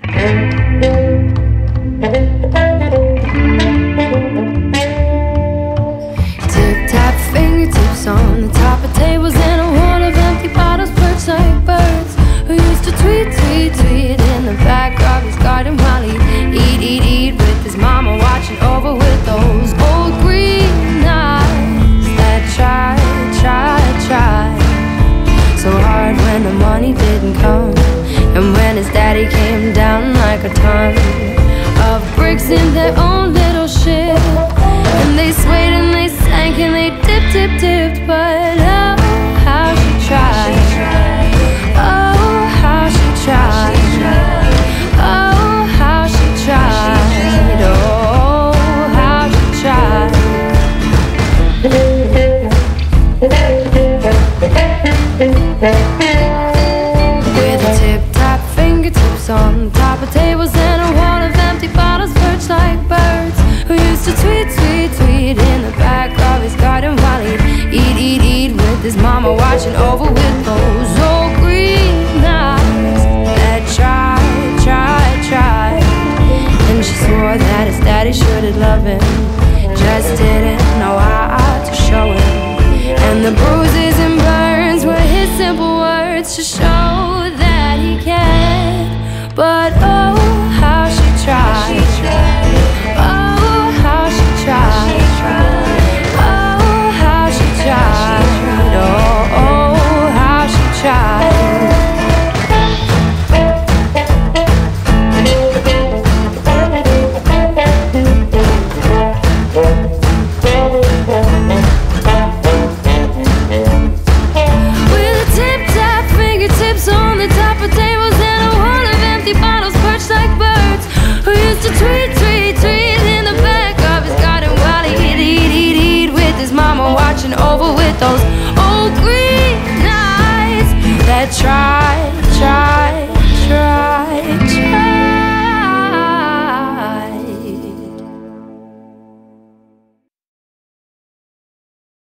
Tip tap fingertips on the top of tables and a wall of empty bottles perch like birds who used to tweet tweet tweet in the back of his garden while he eat eat eat with his mama watching over with those old green eyes that tried tried tried so hard when the money didn't come. in their own little ship And they swayed and they sank and they dipped, dipped, dipped. But oh, how she tried Oh, how she tried. Oh, how she tried. Oh, how she tried. Oh, how she tried. Mama watching over with those old green eyes that tried, tried, tried. And she swore that his daddy should have loved him just I try.